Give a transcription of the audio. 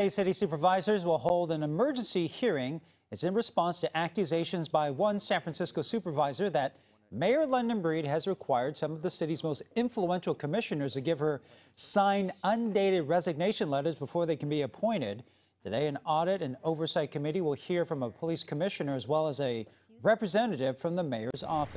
City supervisors will hold an emergency hearing. It's in response to accusations by one San Francisco supervisor that Mayor London Breed has required some of the city's most influential commissioners to give her signed undated resignation letters before they can be appointed. Today, an audit and oversight committee will hear from a police commissioner as well as a representative from the mayor's office.